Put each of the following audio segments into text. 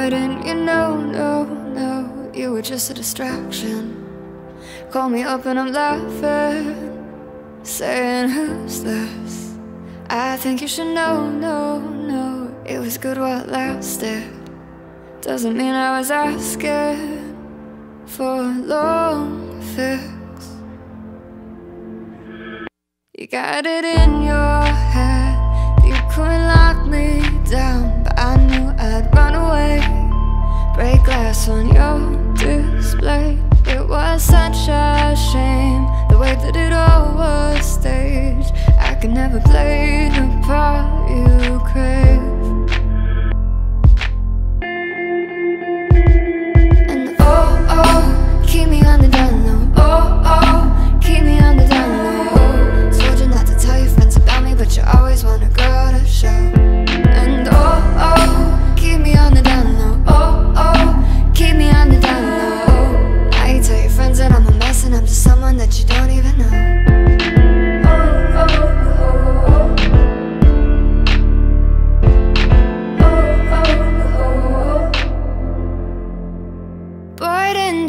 Boy, didn't you know, no, no You were just a distraction. Call me up and I'm laughing Saying, who's this? I think you should know, no, no It was good while it lasted. Doesn't mean I was asking For a long fix. You got it in your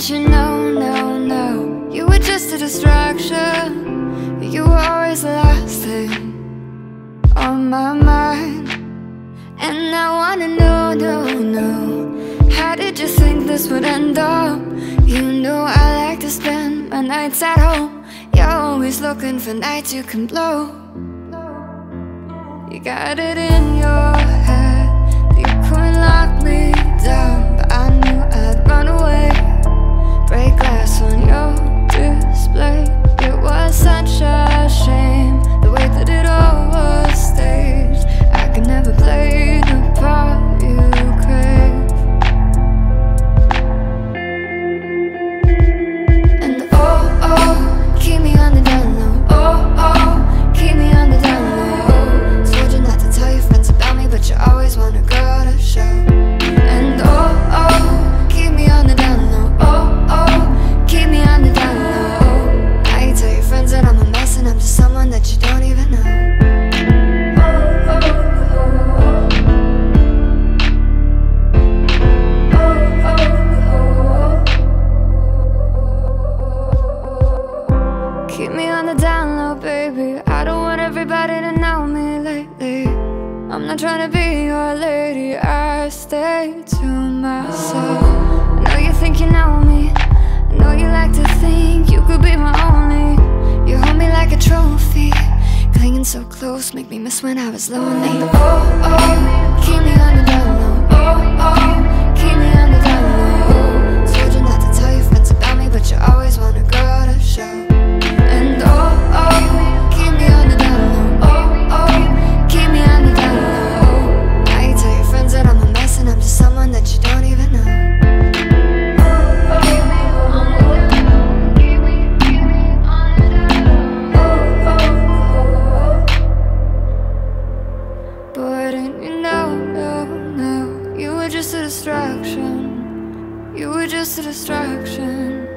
didn't you know, no, no You were just a distraction. You were always the last thing On my mind. And I wanna know, no, no How did you think this would end up? You know I like to spend my nights at home. You're always looking for nights you can blow. You got it in your head. You couldn't lock me everybody to know me lately. I'm not trying to be your lady I stay to myself. I know you think you know me I know you like to think you could be my only. You hold me like a trophy Clinging so close make me miss when I was lonely. Oh, oh, keep me on the down distraction. You were just a distraction